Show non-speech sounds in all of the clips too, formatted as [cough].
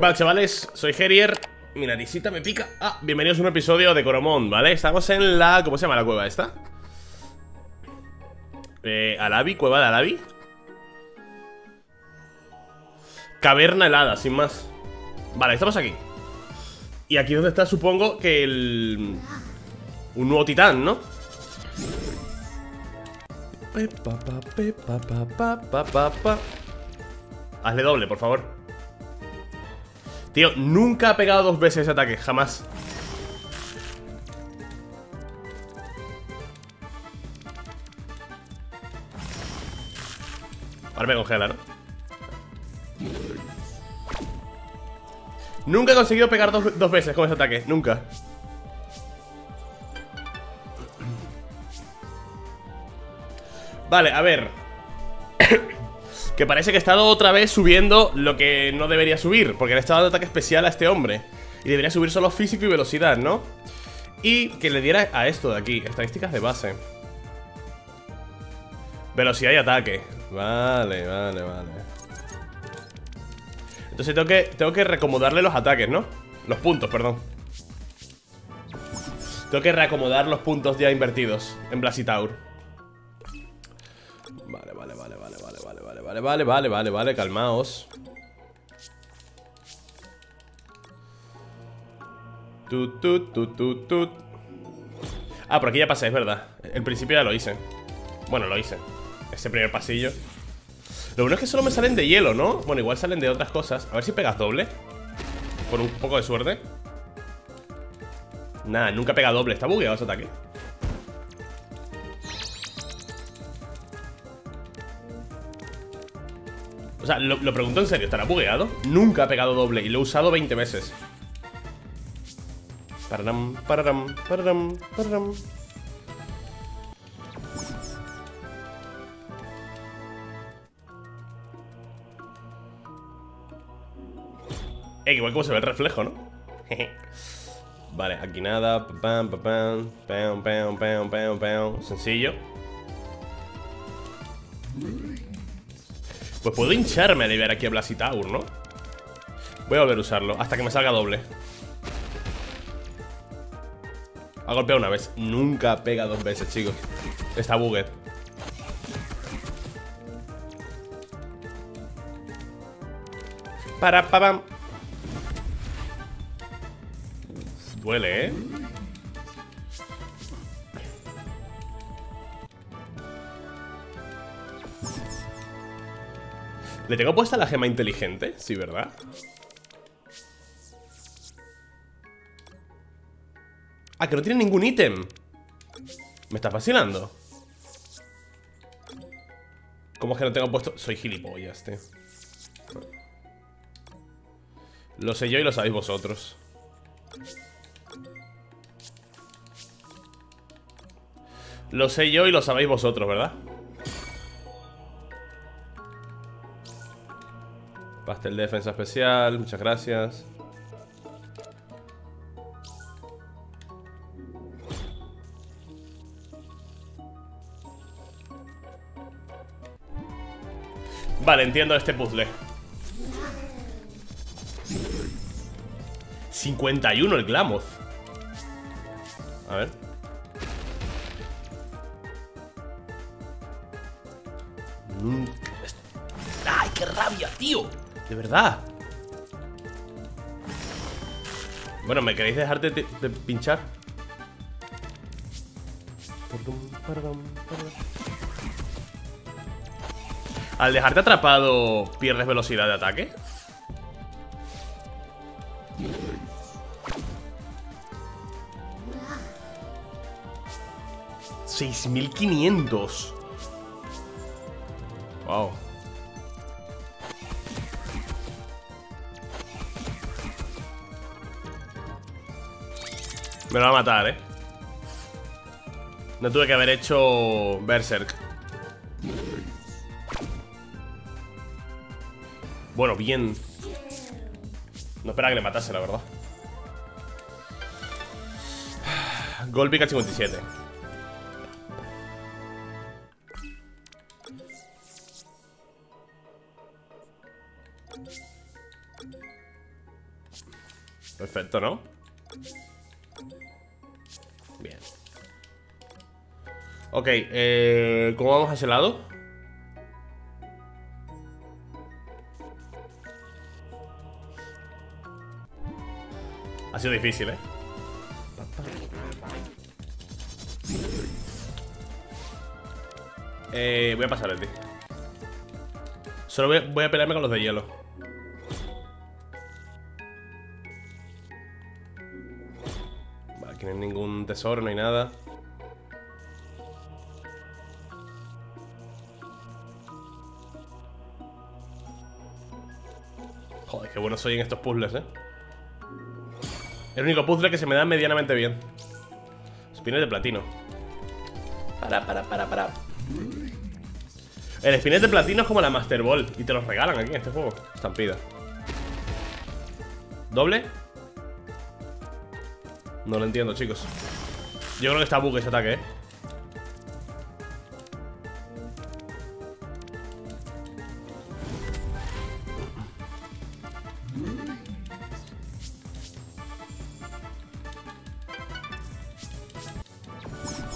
¿Qué chavales? Soy Herier Mi naricita me pica Ah, bienvenidos a un episodio de Coromón, ¿vale? Estamos en la... ¿Cómo se llama la cueva esta? Eh, Alavi, cueva de Alavi Caverna helada, sin más Vale, estamos aquí Y aquí donde está, supongo, que el... Un nuevo titán, ¿no? Hazle doble, por favor Tío, nunca ha pegado dos veces ese ataque, jamás. Ahora me congela, ¿no? Nunca he conseguido pegar dos, dos veces con ese ataque, nunca. Vale, a ver Que parece que he estado otra vez subiendo lo que no debería subir Porque le he estado dando ataque especial a este hombre. Y debería subir solo físico y velocidad, ¿no? Y que le diera a esto de aquí Estadísticas de base. Velocidad y ataque. Vale, vale, vale. Entonces tengo que, tengo que reacomodarle los ataques, ¿no? Los puntos, perdón. Tengo que reacomodar los puntos ya invertidos En Blasitaur Vale, vale, vale, vale, vale, vale, vale, vale, calmaos. Tut, tut, tut, tut, tut Ah, por aquí ya pasé, es verdad. El principio ya lo hice. Bueno, lo hice. Ese primer pasillo. Lo bueno es que solo me salen de hielo, ¿no? Bueno, igual salen de otras cosas. A ver si pegas doble. Por un poco de suerte. Nada, nunca pega doble. Está bugueado ese ataque. sea, lo, lo pregunto en serio, ¿estará bugueado? Nunca ha pegado doble y lo he usado 20 veces. Pararam, pararam, pararam, pararam. Eh, igual como se ve el reflejo, ¿no? vale, aquí nada. Sencillo pues puedo hincharme a liberar aquí a Blasitaur, ¿no? Voy a volver a usarlo hasta que me salga doble. Ha golpeado una vez. Nunca pega dos veces, chicos. Está bugged Para, pam. Duele, ¿eh? ¿Le tengo puesta la gema inteligente? Sí, ¿verdad? Ah, que no tiene ningún ítem Me está fascinando ¿Cómo es que no tengo puesto? Soy gilipollas, tío Lo sé yo y lo sabéis vosotros Lo sé yo y lo sabéis vosotros, ¿verdad? Pastel de defensa especial, muchas gracias. Vale, entiendo este puzzle. 51 el Glamoth A ver De verdad Bueno, ¿me queréis dejar de, pinchar? Al dejarte atrapado ¿Pierdes velocidad de ataque? ¡6.500! Wow Me lo va a matar, ¿eh? No tuve que haber hecho Berserk Bueno, bien No esperaba que le matase, la verdad Golpica 57 Perfecto, ¿no? Ok, eh, ¿cómo vamos a ese lado? Ha sido difícil, ¿eh? Eh, voy a pasar el tío. Solo voy a, voy a pelearme con los de hielo. Vale, aquí no hay ningún tesoro, no hay nada. Qué bueno soy en estos puzzles, ¿eh? El único puzzle que se me da medianamente bien. Espines de platino. Para, para, para, para. El espinete de platino es como la Master Ball Y te los regalan aquí en este juego Estampida ¿Doble? No lo entiendo, chicos Yo creo que está bug ese ataque, eh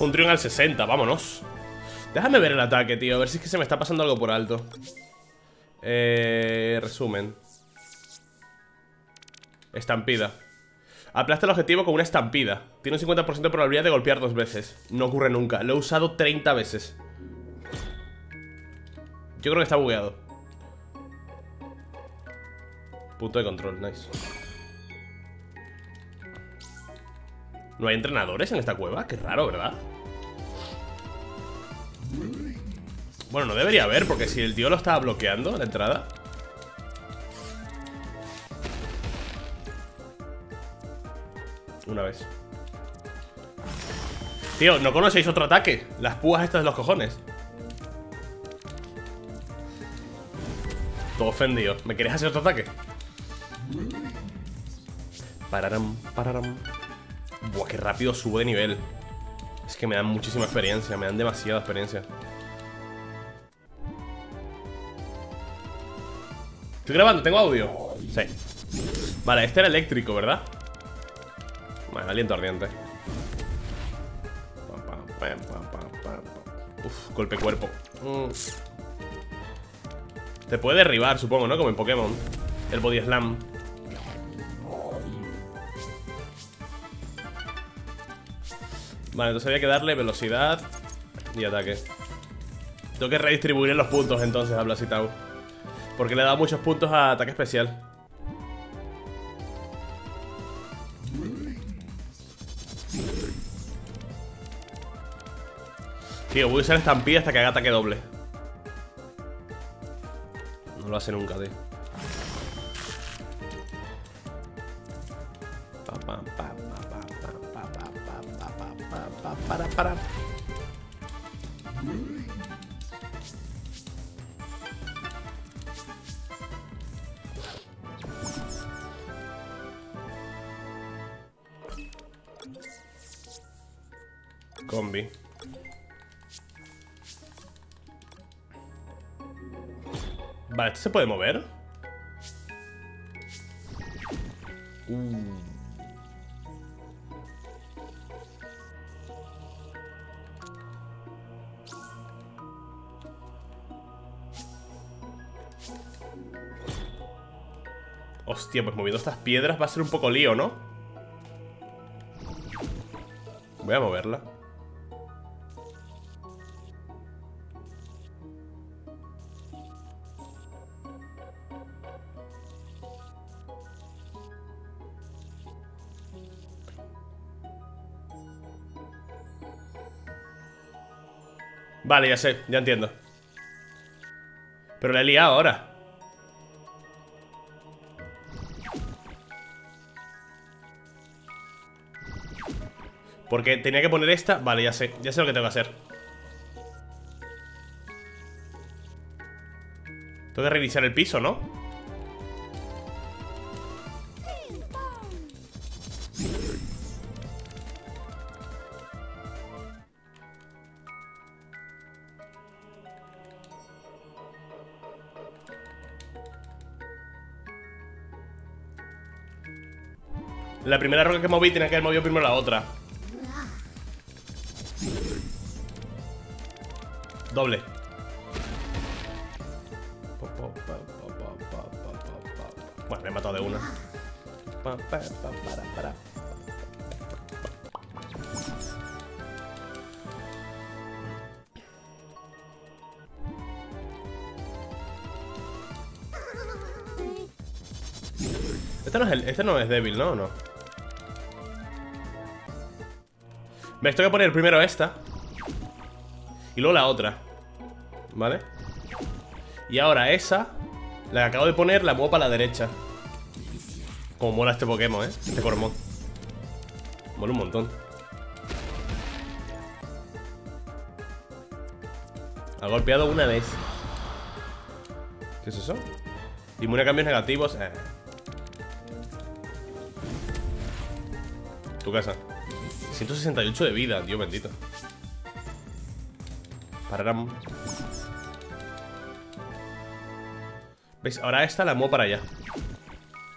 Un triunfo al 60, vámonos. Déjame ver el ataque, tío A ver si es que se me está pasando algo por alto. Eh... Resumen. Estampida. Aplasta el objetivo con una estampida. Tiene un 50% de probabilidad de golpear dos veces. No ocurre nunca. Lo he usado 30 veces. Yo creo que está bugueado. Punto de control, nice ¿No hay entrenadores en esta cueva? Qué raro, ¿verdad? Bueno, no debería haber, porque si el tío lo estaba bloqueando la entrada Una vez Tío, ¿no conocéis otro ataque? Las púas estas de los cojones Todo ofendido ¿Me quieres hacer otro ataque? Pararam, pararam Buah, qué rápido sube de nivel Es que me dan muchísima experiencia Me dan demasiada experiencia ¿Estoy grabando? ¿Tengo audio? Sí Vale, este era eléctrico, ¿verdad? Vale, aliento ardiente Uf, golpe cuerpo mm. Te puede derribar, supongo, ¿no? Como en Pokémon El Body Slam Vale, entonces había que darle velocidad Y ataque. Tengo que redistribuir los puntos entonces a Blasitau porque le da muchos puntos a ataque especial. Tío, voy a usar estampida hasta que haga ataque doble. No lo hace nunca, tío para, para. Combi. Vale, ¿esto se puede mover? Hostia, pues moviendo estas piedras va a ser un poco lío, ¿no? Voy a moverla. Vale, ya sé, ya entiendo. Pero la he liado ahora Porque tenía que poner esta Vale, ya sé, ya sé lo que tengo que hacer Tengo que reiniciar el piso, ¿no? La primera roca que moví tenía que haber movido primero la otra. Doble. Bueno, me he matado de una. Este no es, el, este no es débil, ¿no? ¿O no? Me tengo que poner primero esta Y luego la otra ¿Vale? Y ahora esa La que acabo de poner la muevo para la derecha Como mola este Pokémon, ¿eh? Este Cormón Mola un montón Ha golpeado una vez ¿Qué es eso? Inmune a cambios negativos eh. Tu casa 168 de vida, Dios bendito ¿Veis? Ahora esta la muevo para allá.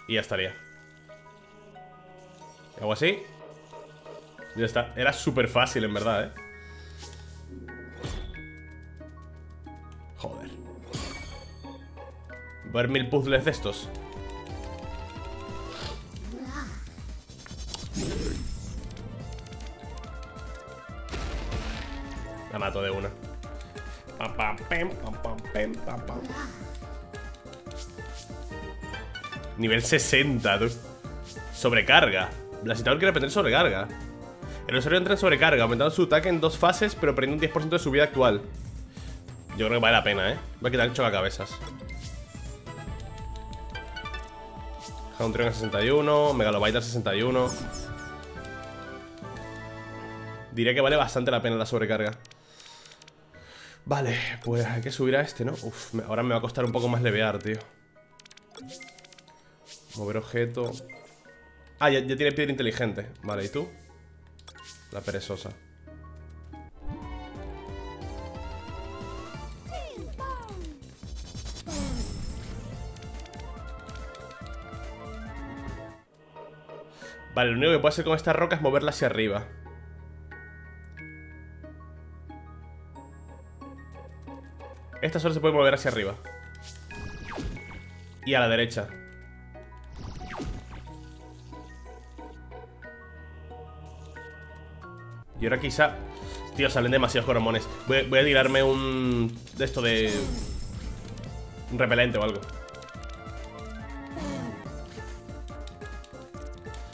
Y ya estaría. Hago así Ya está. Era súper fácil, en verdad, ¿eh? Joder. Ver mil puzzles de estos Nivel 60, tú. Sobrecarga. Blasitador quiere aprender sobrecarga. El usuario entra en sobrecarga, aumentando su ataque en dos fases, pero perdiendo un 10% de su vida actual. Yo creo que vale la pena, ¿eh? Voy a quitar el chocacabezas. Houndrion a 61, Megalobite a 61. Diría que vale bastante la pena la sobrecarga. Vale, pues hay que subir a este, ¿no? Uf, ahora me va a costar un poco más levear, tío. Mover objeto. Ah, ya, tiene piedra inteligente. Vale, ¿y tú? La perezosa. Vale, lo único que puedo hacer con esta roca es moverla hacia arriba Esta solo se puede mover hacia arriba. Y a la derecha. Y ahora quizá... Tío, salen demasiados coromones. Voy, voy, a tirarme un... De esto de... Un repelente o algo.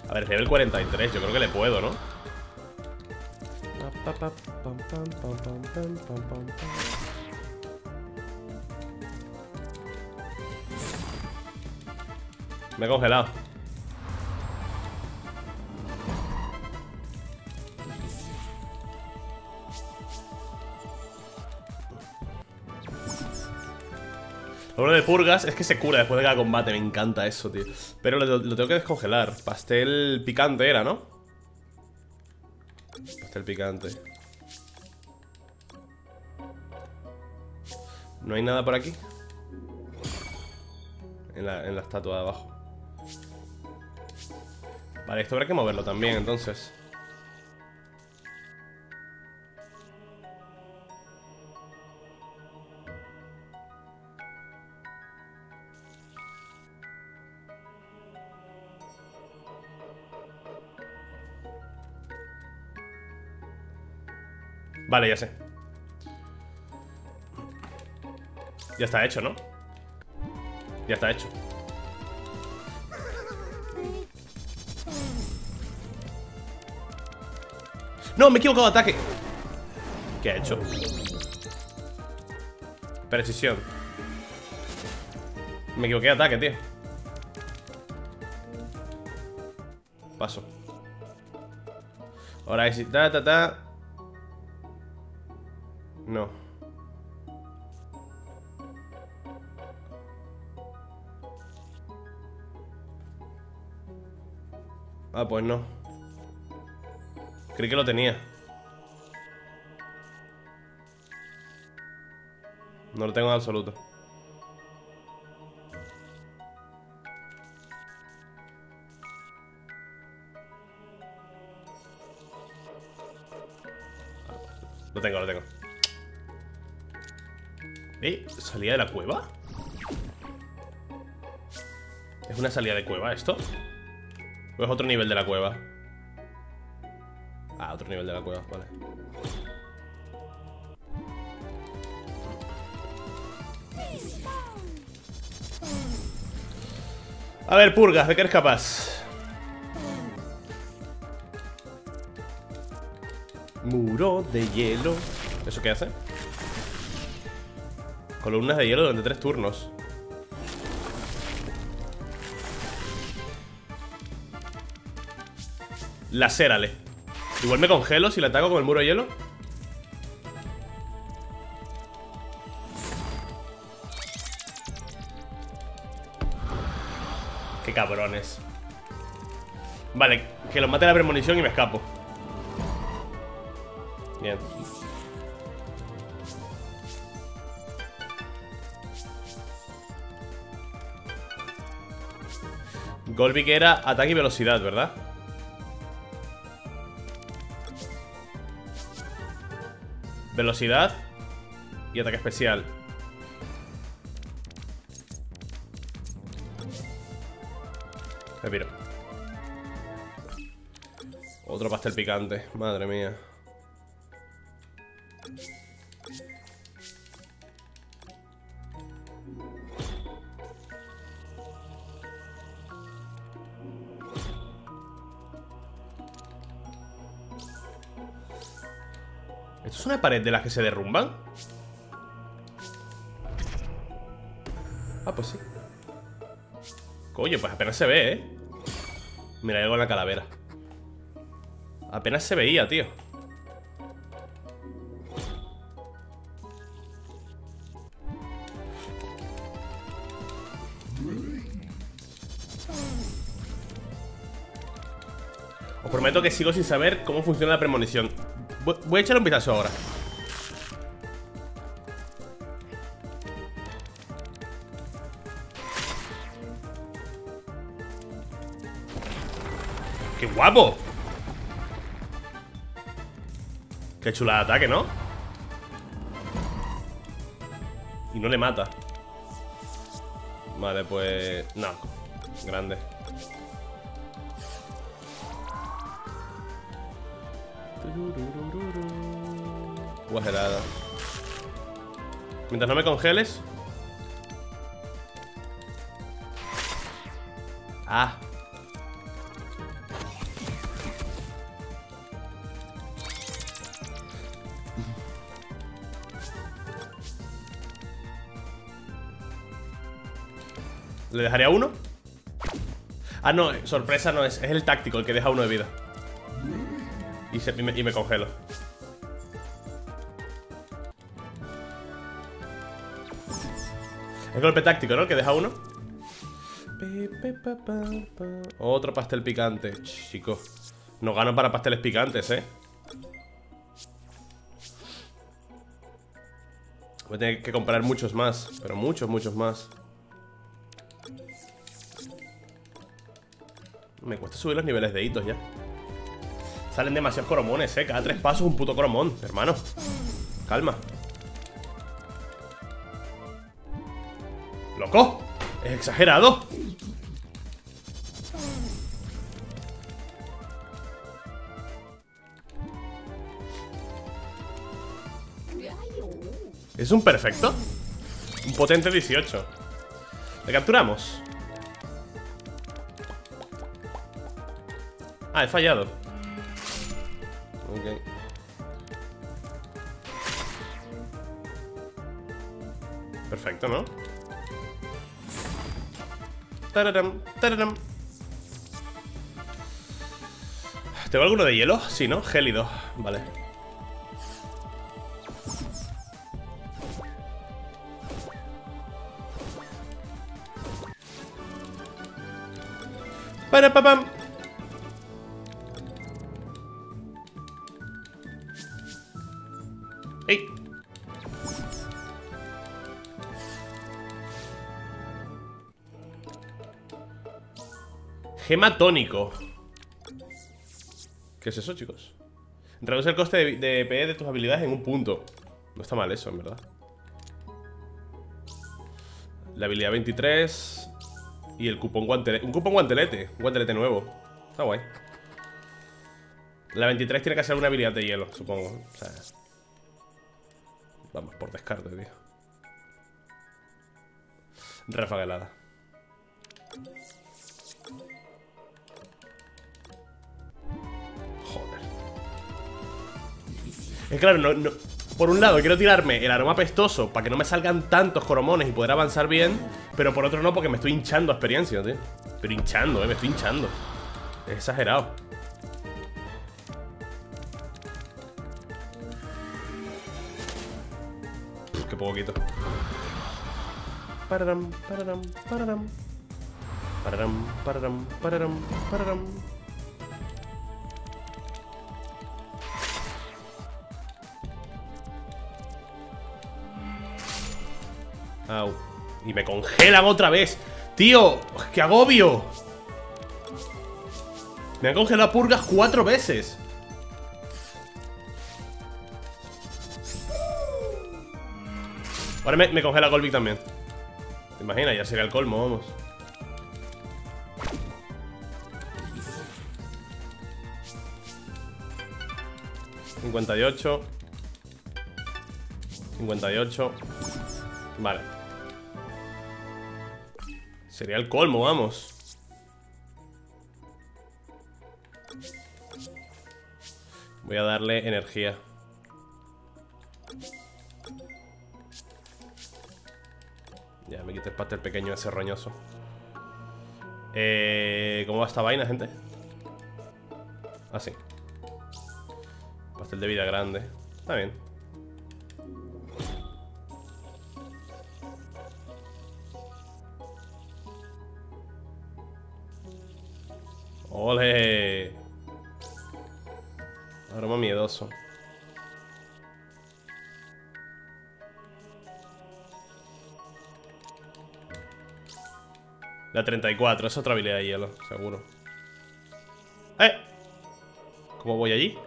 A ver, nivel 43 Yo creo que le puedo, ¿no? Me he congelado. Lo bueno de purgas es que se cura después de cada combate. Me encanta eso, tío. Pero lo, lo, tengo que descongelar. Pastel picante era, ¿no? Pastel picante. ¿No hay nada por aquí? En la, en la estatua de abajo. Vale, esto habrá que moverlo también, entonces. Vale, ya sé. Ya está hecho, ¿no? Ya está hecho. ¡No! Me he equivocado de ataque. ¿Qué ha hecho? Precisión. Me equivoqué de ataque, tío. Paso. Ahora si ta ta ta. No. Ah, pues no Creí que lo tenía. No lo tengo en absoluto. Lo tengo, lo tengo. ¿Eh? ¿Salida de la cueva? ¿Es una salida de cueva esto? ¿O es otro nivel de la cueva? Nivel de la cueva, vale A ver, purgas, ¿de qué eres capaz? Muro de hielo ¿Eso qué hace? Columnas de hielo durante tres turnos Lacérale Igual me congelo si le ataco con el muro de hielo. Qué cabrones. Vale, que los mate la premonición y me escapo. Bien. Golby que era ataque y velocidad, ¿verdad? Velocidad Y ataque especial. Me piro Otro pastel picante Madre mía pared de las que se derrumban? Ah, pues sí. Coño, pues apenas se ve, ¿eh? Mira, hay algo en la calavera. Apenas se veía, tío. Os prometo que sigo sin saber cómo funciona la premonición. Voy a echar un vistazo ahora ¡Qué guapo! Qué chula de ataque, ¿no? Y no le mata. Vale, pues... No. Grande. Guajerada Mientras no me congeles. Ah ¿Le dejaría uno? Ah, no, sorpresa no es Es el táctico el que deja uno de vida Y, me, y me congelo Es golpe táctico, ¿no? El que deja uno Otro pastel picante Chico No gano para pasteles picantes, ¿eh? Voy a tener que comprar muchos más Pero muchos, muchos más Me cuesta subir los niveles de hitos ya Salen demasiados cromones, eh Cada tres pasos un puto cromón, hermano Calma ¡Loco! ¡Es exagerado! ¿Es un perfecto? Un potente 18 ¿Le capturamos? Ah, he fallado Ok Perfecto, ¿no? Tararam, tararam. ¿Tengo alguno de hielo? Sí, ¿no? Gélido Vale Para papam Gema tónico ¿Qué es eso, chicos? Reduce el coste de, de EP de tus habilidades en un punto. No está mal eso, en verdad. La habilidad 23 y el cupón guantelete. Un cupón guantelete, un guantelete nuevo. Está guay. La 23 tiene que ser una habilidad de hielo, supongo. O sea, vamos, por descarte, tío. Ráfaga helada. Es claro, no, no, por un lado quiero tirarme el aroma pestoso Para que no me salgan tantos coromones y poder avanzar bien Pero por otro no, porque me estoy hinchando experiencia, tío. Pero hinchando, eh, me estoy hinchando. Es exagerado. Qué poco quito Pararam, pararam, pararam Pararam, pararam, pararam, Y me congelan otra vez. Tío, qué agobio. Me han congelado purgas cuatro veces. Ahora me, congela Golvic también. ¿Te imaginas? Ya sería el colmo, vamos. ¿58 58 Vale Sería el colmo, vamos. Voy a darle energía. Ya, me quité el pastel pequeño ese roñoso. Eh, ¿Cómo va esta vaina, gente? Así ah, Pastel de vida grande. Está bien ¡Ole! Aroma miedoso. La 34, es otra habilidad de hielo, seguro. ¡Eh! ¿Cómo voy allí?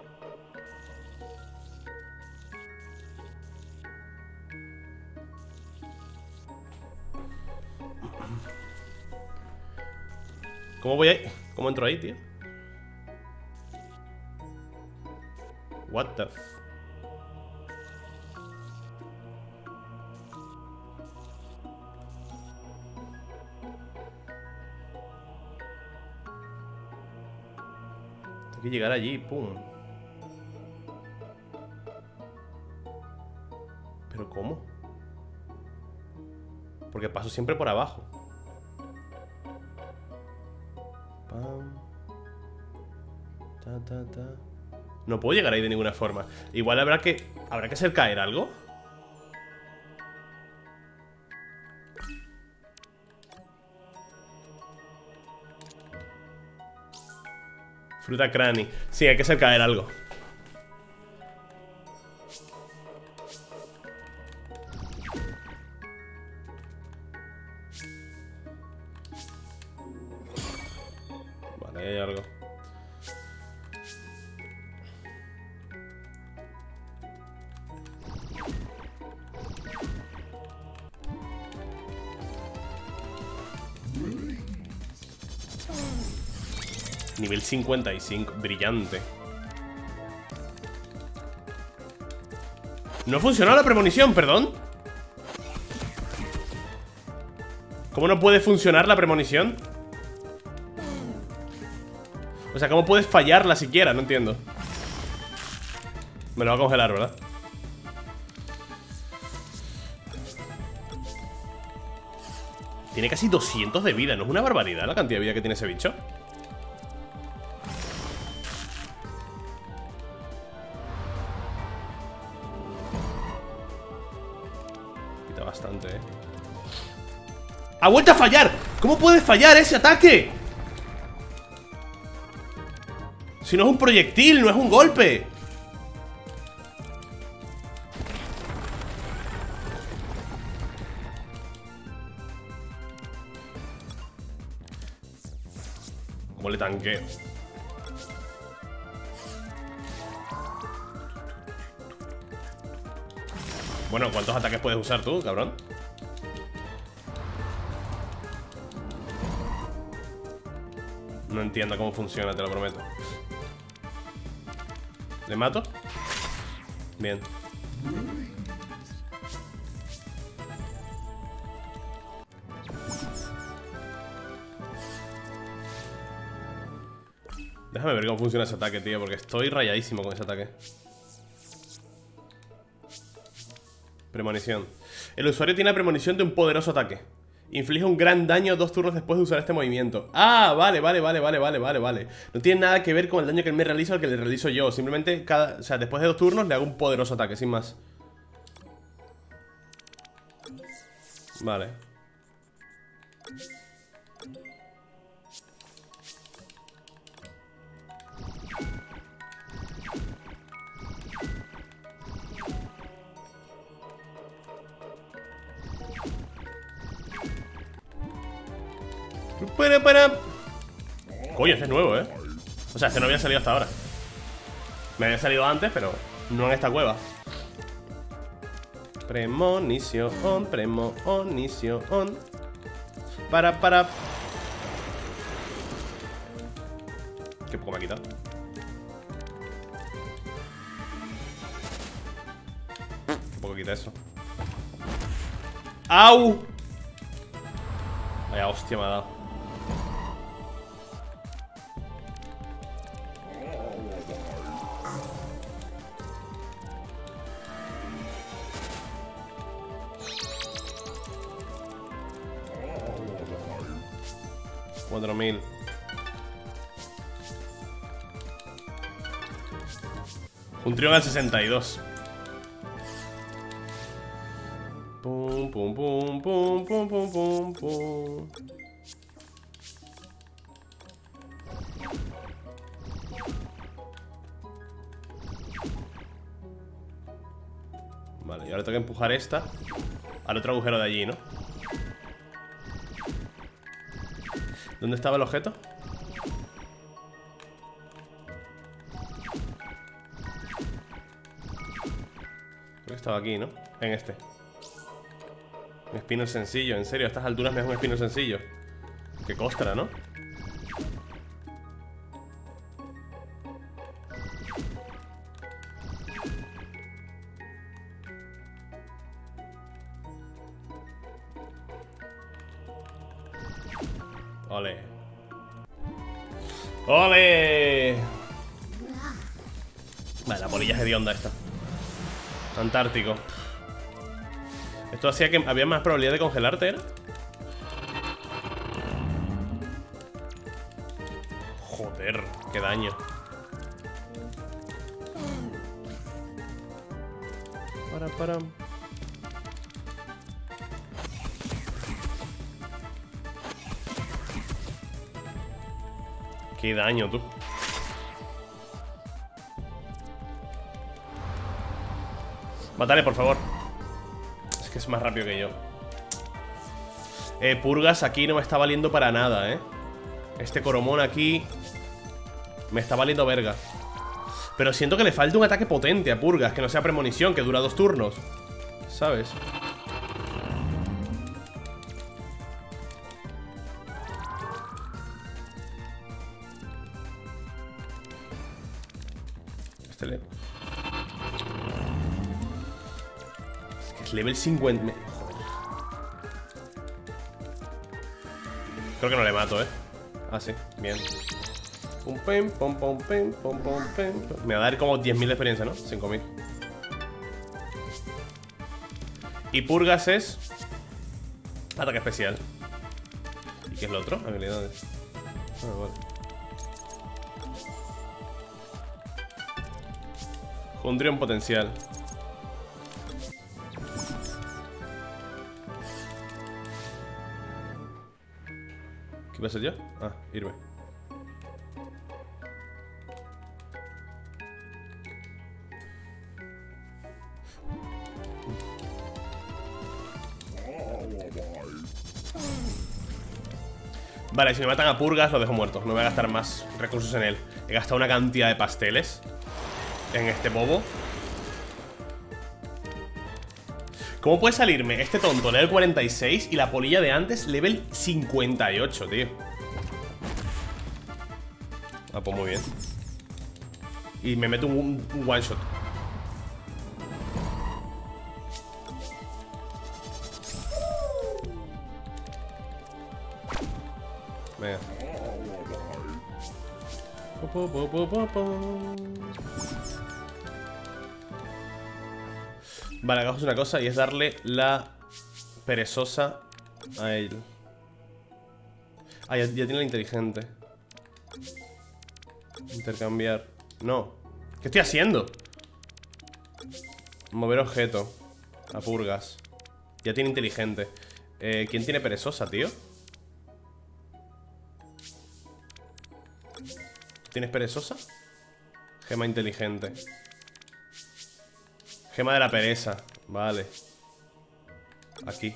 ¿Cómo voy ahí? ¿Cómo entro ahí, tío? What the Tengo que llegar allí, pum ¿Pero cómo? Porque paso siempre por abajo No puedo llegar ahí de ninguna forma. Igual habrá que... ¿Habrá que hacer caer algo? Fruta crani. Sí, hay que hacer caer algo. Nivel 55, brillante No ha funcionado la premonición, perdón ¿Cómo no puede funcionar la premonición? O sea, ¿cómo puedes fallarla siquiera? No entiendo Me lo va a congelar, ¿verdad? Tiene casi 200 de vida, ¿no es una barbaridad la cantidad de vida que tiene ese bicho? ¡Ha vuelto a fallar! ¿Cómo puede fallar ese ataque? Si no es un proyectil, no es un golpe ¿Cómo le tanqueo? Bueno, ¿cuántos ataques puedes usar tú, cabrón? Entiendo cómo funciona, te lo prometo. ¿Le mato? Bien. Déjame ver cómo funciona ese ataque, tío Porque estoy rayadísimo con ese ataque. Premonición. El usuario tiene premonición de un poderoso ataque Inflige un gran daño dos turnos después de usar este movimiento. Ah, vale, vale, vale, vale, vale, vale, vale. No tiene nada que ver con el daño que él me realiza el que le realizo yo. Simplemente, cada, o sea, después de dos turnos le hago un poderoso ataque, sin más. Vale Para, para. Coño, este es nuevo, ¿eh? O sea, este no había salido hasta ahora. Me había salido antes, pero no en esta cueva. Premonición, premonición Para, para. Qué poco me ha quitado. Qué poco quita eso. ¡Au! Vaya hostia me ha dado Cuatro mil Un trión al 62 Pum, pum, pum, pum, pum, pum, pum, pum. Vale, y ahora tengo que empujar esta Al otro agujero de allí, ¿no? ¿Dónde estaba el objeto? Creo que estaba aquí, ¿no? En este un espino sencillo, en serio, a estas alturas me es un espino sencillo Qué costra, ¿no? Esto hacía que había más probabilidad de congelarte, ¿era? Joder, qué daño. Para, para. Qué daño, tú Mátale, por favor. Es más rápido que yo. Eh, Purgas aquí no me está valiendo para nada, eh. Este coromón aquí Me está valiendo verga. Pero siento que le falta un ataque potente a Purgas Que no sea premonición, que dura dos turnos. ¿Sabes? Level 50 Creo que no le mato, ¿eh? Ah, sí, bien. Pum, pum, pum, pum, pum, pum, pum, Me va a dar como 10.000 de experiencia, ¿no? 5.000 Y Purgas es Ataque especial. ¿Y qué es lo otro? Habilidades. Ah, vale. Potencial ¿Qué pasa ya? Ah, irme. Vale, si me matan a purgas lo dejo muerto No voy a gastar más recursos en él He gastado una cantidad de pasteles En este bobo ¿Cómo puede salirme este tonto level 46 y la polilla de antes level 58, tío? Ah, pues muy bien. Y me meto un, one shot. Venga Vale, hagamos una cosa y es darle la perezosa a él. Ah, ya, tiene la inteligente. Intercambiar. No. ¿Qué estoy haciendo? Mover objeto. A purgas. Ya tiene inteligente. Eh, ¿Quién tiene perezosa, tío? ¿Tienes perezosa? Gema inteligente. Gema de la pereza. Vale. Aquí.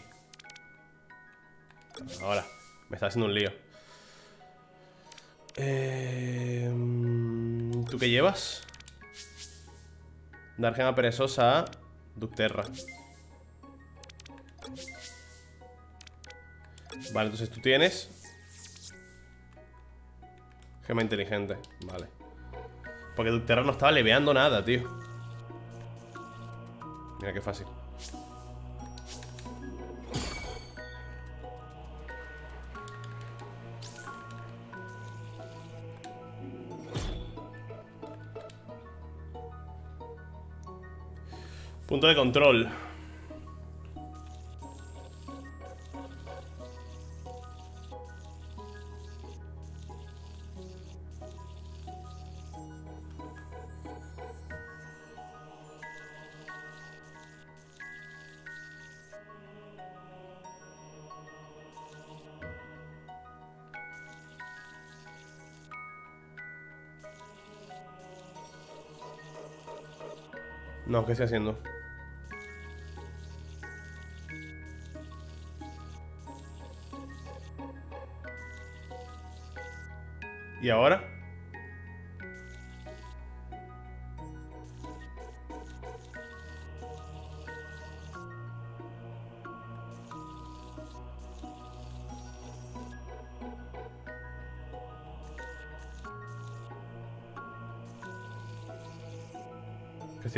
Ahora. Me está haciendo un lío. Eh, ¿Tú qué llevas? Dar gema perezosa a Ducterra. Vale, entonces tú tienes Gema inteligente, vale Porque Ducterra no estaba leveando nada, tío Mira qué fácil. Punto de control No, ¿qué estoy haciendo? ¿Y ahora?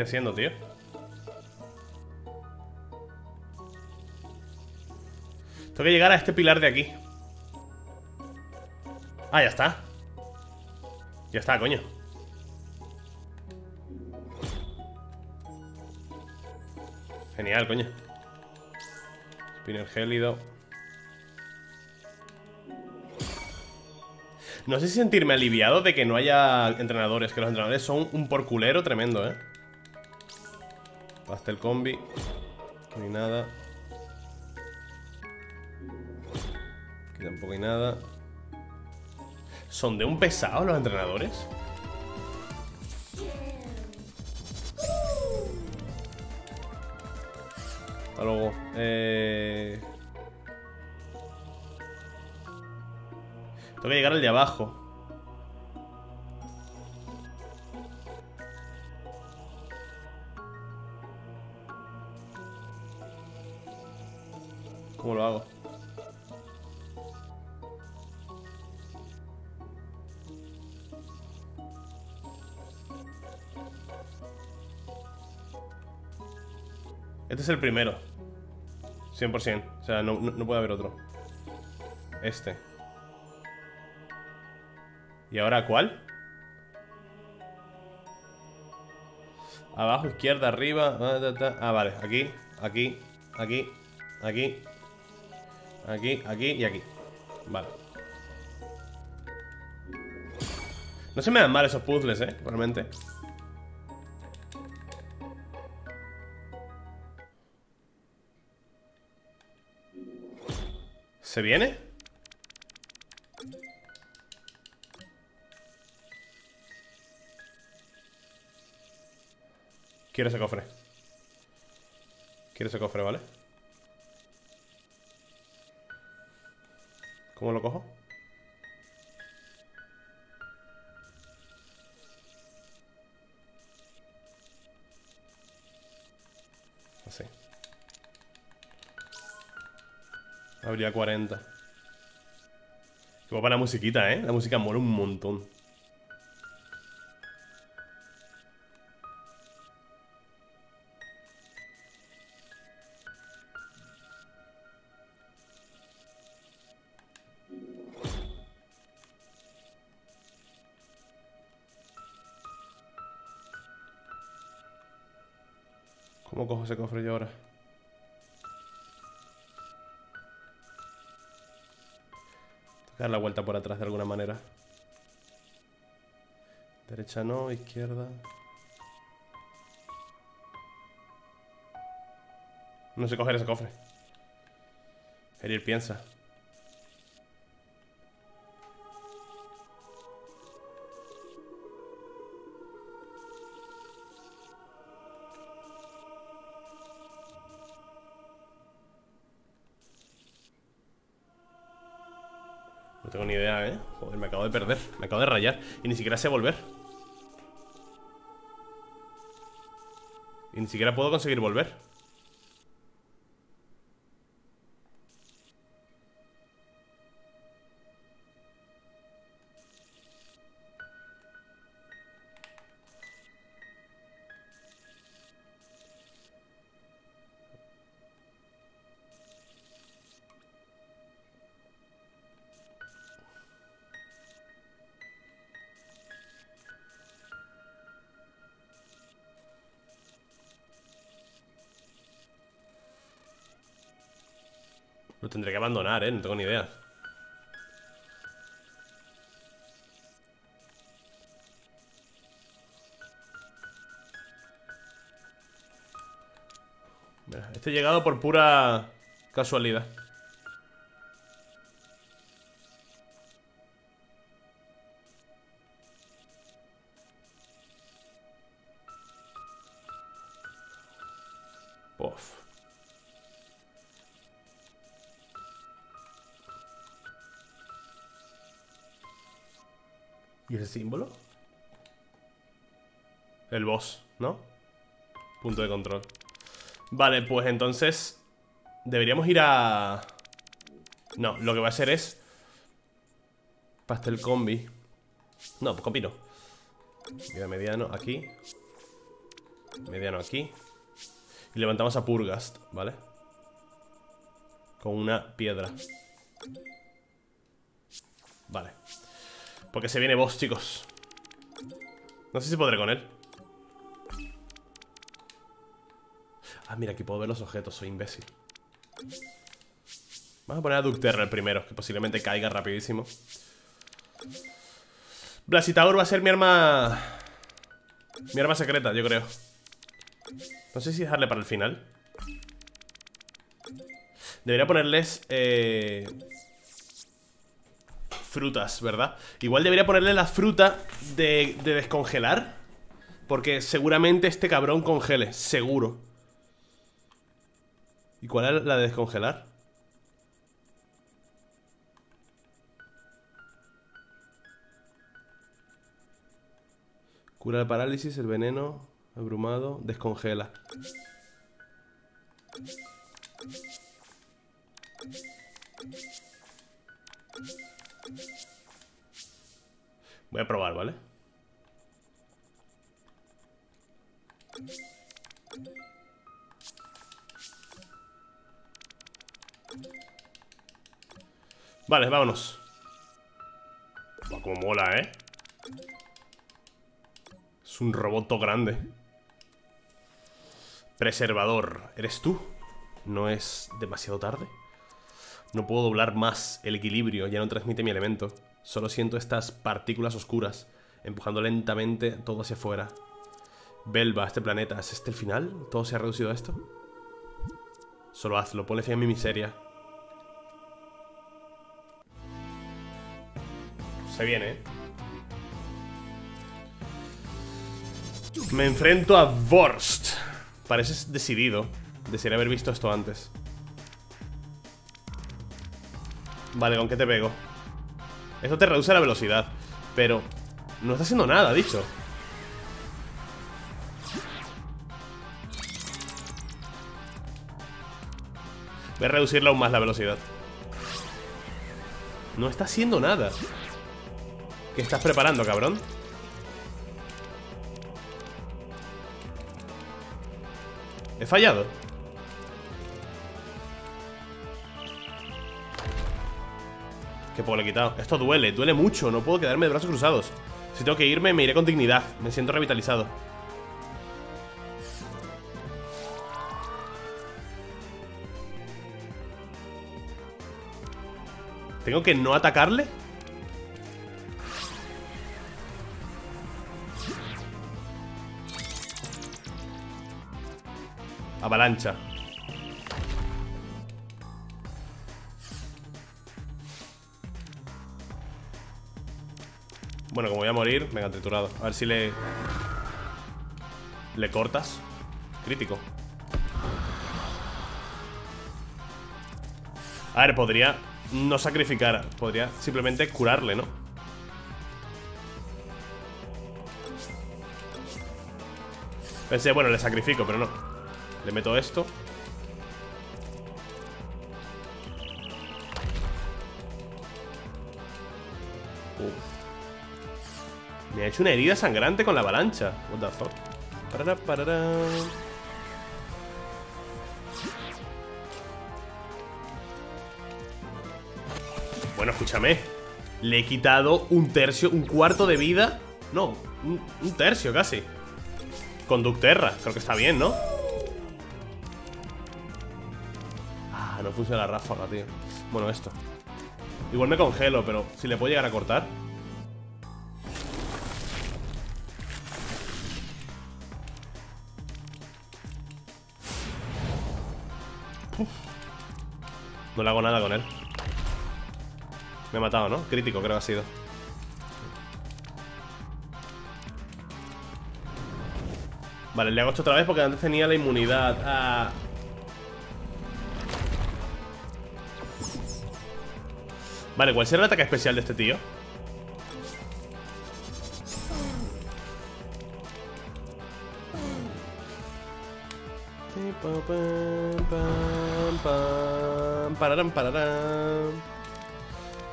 Estoy tío? Tengo que llegar a este pilar de aquí. Ah, ya está. Ya está, coño. Genial, coño. Spinner gélido. No sé si sentirme aliviado de que no haya entrenadores Que los entrenadores son un porculero tremendo, eh el combi. Ni nada. Aquí tampoco hay nada. ¿Son de un pesado los entrenadores? Hasta luego. Eh... Tengo que llegar al de abajo. ¿Cómo lo hago? Este es el primero. 100% O sea, no, puede haber otro. Este. ¿Y ahora cuál? Abajo, izquierda, arriba. Ah, ah vale, aquí, aquí, aquí, aquí Aquí, aquí y aquí. Vale. No se me dan mal esos puzzles, eh, realmente. ¿Se viene? Quiero ese cofre. Quiero ese cofre, ¿vale? ¿Cómo lo cojo? Así. Habría 40. Qué guapa la musiquita, ¿eh? La música mola un montón. ¿Cómo cojo ese cofre yo ahora? dar la vuelta por atrás de alguna manera. Derecha no, izquierda. No sé coger ese cofre. Eriel piensa. Tengo ni idea, ¿eh? Joder, me acabo de perder Me acabo de rayar Y ni siquiera sé volver Y ni siquiera puedo conseguir volver Lo tendré que abandonar, ¿eh? No tengo ni idea este he llegado por pura casualidad símbolo? El boss, ¿no? Punto de control. Vale, pues entonces Deberíamos ir a... No, lo que voy a hacer es Pastel combi. No, pues combi no Mira, mediano aquí. Mediano aquí. Y levantamos a Purgast, ¿vale? Con una piedra. Vale porque se viene boss, chicos. No sé si podré con él. Ah, mira, aquí puedo ver los objetos Soy imbécil. Vamos a poner a Ducterra el primero Que posiblemente caiga rapidísimo. Blasitaur va a ser mi arma Mi arma secreta, yo creo. No sé si dejarle para el final. Debería ponerles eh, frutas, ¿verdad? Igual debería ponerle la fruta de, descongelar Porque seguramente este cabrón congele, seguro ¿Y cuál es la de descongelar? Cura el parálisis, el veneno, abrumado, descongela Voy a probar, ¿vale? Vale, vámonos Como mola, ¿eh? Es un roboto grande Preservador ¿Eres tú? ¿No es demasiado tarde? No puedo doblar más el equilibrio Ya no transmite mi elemento Solo siento estas partículas oscuras empujando lentamente todo hacia afuera. Belva, este planeta, ¿es este el final? ¿Todo se ha reducido a esto? Solo hazlo, ponle fin a mi miseria. Se viene, ¿eh? Me enfrento a Vorst. Pareces decidido. Desearía haber visto esto antes. Vale, ¿con qué te pego? Eso te reduce la velocidad Pero no está haciendo nada, dicho Voy a reducirle aún más la velocidad No está haciendo nada. ¿Qué estás preparando, cabrón? He fallado. Qué poco le he quitado. Esto duele, duele mucho. No puedo quedarme de brazos cruzados. Si tengo que irme, me iré con dignidad. Me siento revitalizado. ¿Tengo que no atacarle? Avalancha Bueno, como voy a morir, venga, triturado. A ver si le... Le cortas. Crítico. A ver, podría no sacrificar Podría simplemente curarle, ¿no? Pensé, bueno, le sacrifico, pero no. Le meto esto Me ha hecho una herida sangrante con la avalancha. What the fuck Bueno, escúchame. Le he quitado un tercio, un cuarto de vida. No, un, tercio casi. Conducterra, creo que está bien, ¿no? Ah, no funciona la ráfaga, tío. Bueno, esto. Igual me congelo, pero si le puedo llegar a cortar No le hago nada con él Me ha matado, ¿no? Crítico creo que ha sido Vale, le hago esto otra vez porque antes tenía la inmunidad. Vale, ¿cuál será el ataque especial de este tío?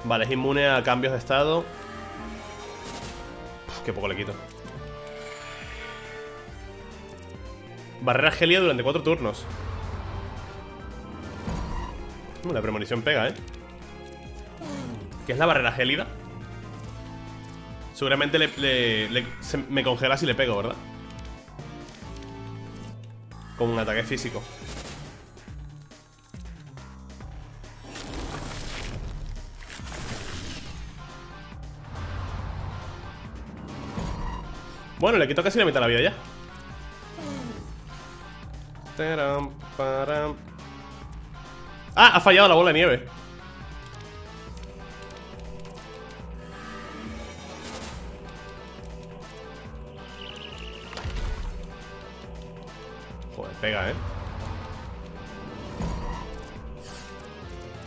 Vale, es inmune a cambios de estado Uf, Qué poco le quito Barrera gelia durante cuatro turnos uh, La premonición pega, ¿eh? ¿Qué es la barrera gélida? Seguramente me congela si le pego, ¿verdad? Con un ataque físico Bueno, le quito casi la mitad de la vida ya. Ah, ha fallado la bola de nieve. Joder, pega, ¿eh?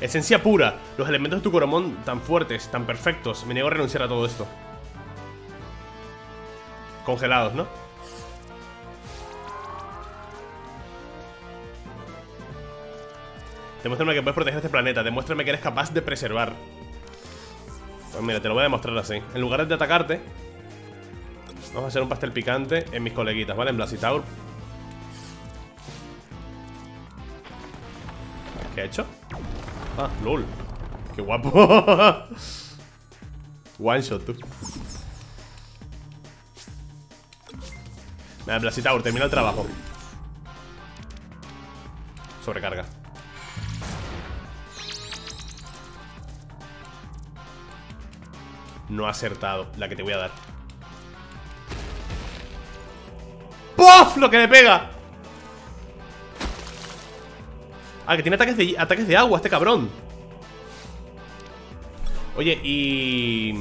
Esencia pura. Los elementos de tu coromón tan fuertes, tan perfectos. Me niego a renunciar a todo esto. Congelados, ¿no? Demuéstrame que puedes proteger este planeta. Demuéstrame que eres capaz de preservar. Pues mira, te lo voy a demostrar así. En lugar de atacarte Vamos a hacer un pastel picante en mis coleguitas, ¿vale? En Blasitaur. ¿Qué ha hecho? Ah, lol. Qué guapo. [laughs] One shot, tú Me da termina el trabajo. Sobrecarga. No ha acertado la que te voy a dar. ¡Puff! Lo que me pega. Ah, que tiene de, ataques de agua este cabrón. Oye, y...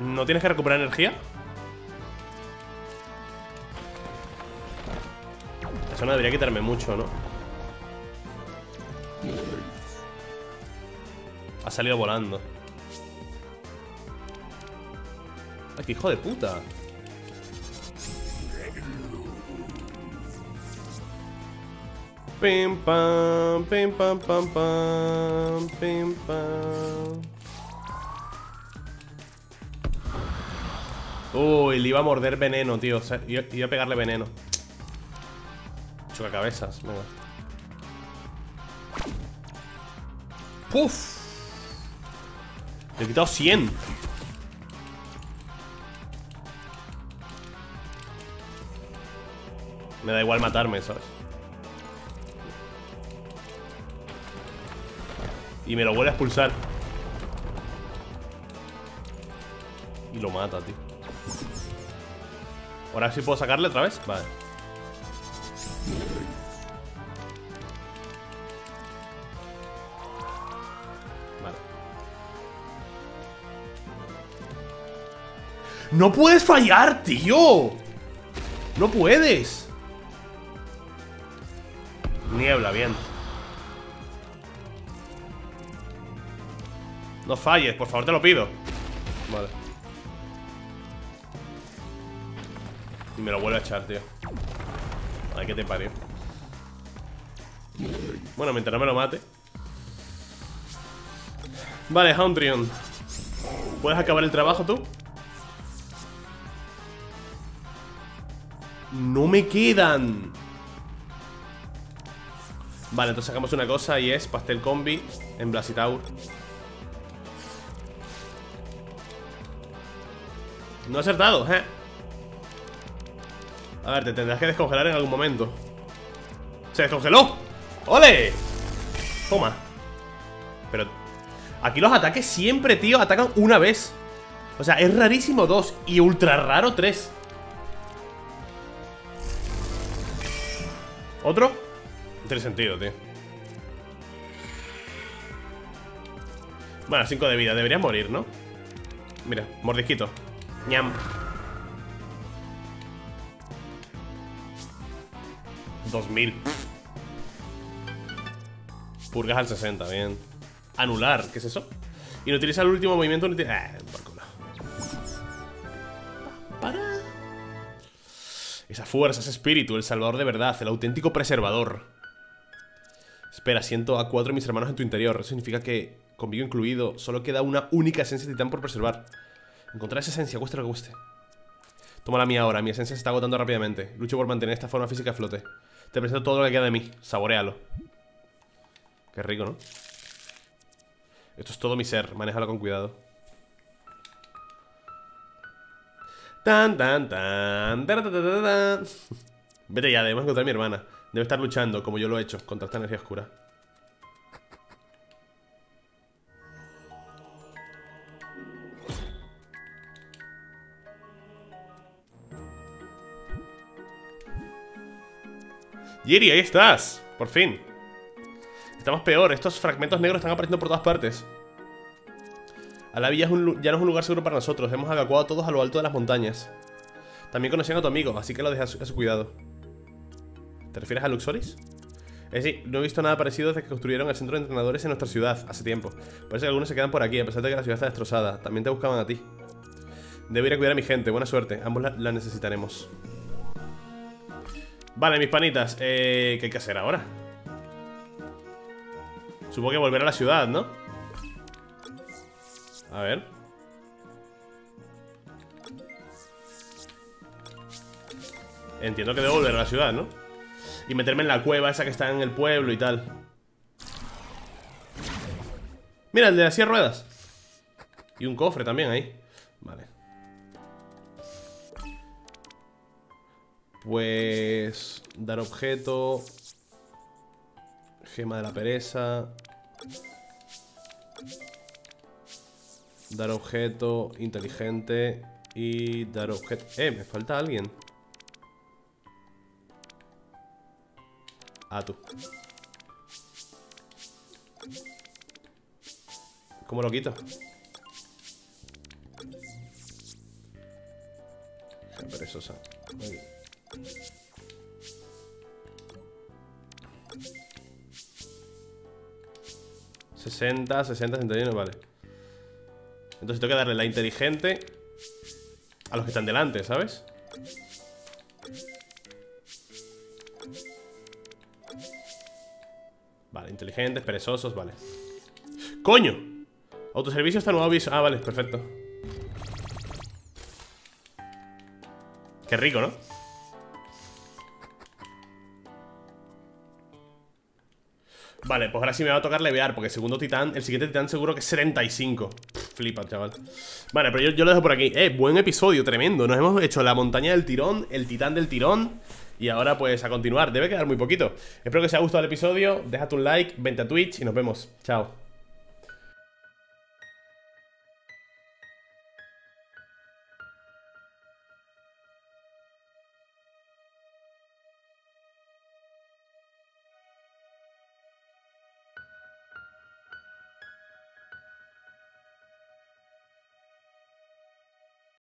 ¿No tienes que recuperar energía? Eso no debería quitarme mucho, ¿no? Ha salido volando ¡Ay, qué hijo de puta! Pim pam, pim pam pam pam, pim pam. Uy, le iba a morder veneno, tío. O sea, iba, a pegarle veneno. Choca cabezas, venga. ¡Puf! Le he quitado 100. Me da igual matarme, ¿sabes? Y me lo vuelve a expulsar Y lo mata, tío Ahora sí puedo sacarle otra vez. Vale. Vale. ¡No puedes fallar, tío! ¡No puedes! Niebla, bien. No falles, por favor, te lo pido. Vale Y me lo vuelve a echar, tío. Ay, que te parió Bueno, mientras no me lo mate. Vale, Houndrion ¿Puedes acabar el trabajo tú? No me quedan. Vale, entonces sacamos una cosa y es pastel combi en Blasitaur No he acertado, ¿eh? A ver, te tendrás que descongelar en algún momento ¡Se descongeló! ¡Ole! Toma Pero Aquí los ataques siempre, tío, atacan una vez O sea, es rarísimo dos Y ultra raro tres ¿Otro? No tiene sentido, tío Bueno, 5 de vida, debería morir, ¿no? Mira, mordisquito Ñam 2000 Purgas al 60, bien Anular, ¿qué es eso? Y no utiliza el último movimiento no. Eh, por. Para Esa fuerza, ese espíritu, el salvador de verdad El auténtico preservador Espera, siento a cuatro de mis hermanos en tu interior Eso significa que, conmigo incluido Solo queda una única esencia de titán por preservar Encontrar esa esencia, cueste lo que cueste Toma la mía ahora, mi esencia se está agotando rápidamente. Lucho por mantener esta forma física a flote. Te presento todo lo que queda de mí, saborealo. Qué rico, ¿no? Esto es todo mi ser, manéjalo con cuidado. Tan, tan, tan, tan, tan, tan. Vete ya, debemos encontrar a mi hermana. Debe estar luchando, como yo lo he hecho, contra esta energía oscura Yiri, ahí estás, por fin. Estamos peor, estos fragmentos negros están apareciendo por todas partes. Alavi un, ya no es un lugar seguro para nosotros. Hemos evacuado a todos a lo alto de las montañas. También conocían a tu amigo, así que lo dejé a su, cuidado. ¿Te refieres a Luxoris? Eh, sí, no he visto nada parecido desde que construyeron el centro de entrenadores en nuestra ciudad, hace tiempo. Parece que algunos se quedan por aquí, a pesar de que la ciudad está destrozada. También te buscaban a ti. Debo ir a cuidar a mi gente, buena suerte, ambos la necesitaremos Vale, mis panitas eh, ¿Qué hay que hacer ahora? Supongo que volver a la ciudad, ¿no? A ver Entiendo que debo volver a la ciudad, ¿no? Y meterme en la cueva esa que está en el pueblo y tal Mira, el de las 100 ruedas Y un cofre también ahí Pues... Dar objeto... Gema de la pereza... Dar objeto, inteligente y dar objeto... Eh, me falta alguien. Ah, tú. ¿Cómo lo quito? Perezosa. 60, 60, 61, vale Entonces tengo que darle la inteligente A los que están delante, ¿sabes? Vale, inteligentes, perezosos, vale ¡Coño! Autoservicio está nuevo aviso Ah, vale, perfecto Qué rico, ¿no? Vale, pues ahora sí me va a tocar levear Porque el segundo titán, el siguiente titán seguro que es 75 Flipa, chaval. Vale, pero yo, yo, lo dejo por aquí. Eh, buen episodio, tremendo. Nos hemos hecho la montaña del tirón El titán del tirón Y ahora pues a continuar. Debe quedar muy poquito. Espero que os haya gustado el episodio. Déjate un like, vente a Twitch y nos vemos. Chao